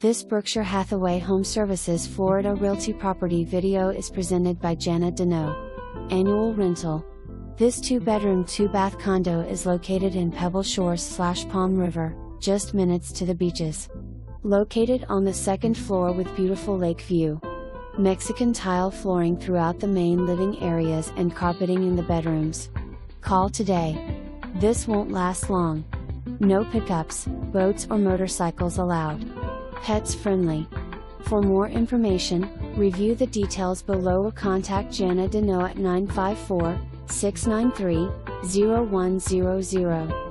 This Berkshire Hathaway Home Services Florida Realty property video is presented by Jana Denault. Annual rental. This two bedroom, two bath condo is located in Pebble Shores slash Palm River, just minutes to the beaches. Located on the second floor with beautiful lake view. Mexican tile flooring throughout the main living areas and carpeting in the bedrooms. Call today. This won't last long. No pickups, boats or motorcycles allowed. Pets friendly. For more information, review the details below or contact Jana Denault at 954 693 0100.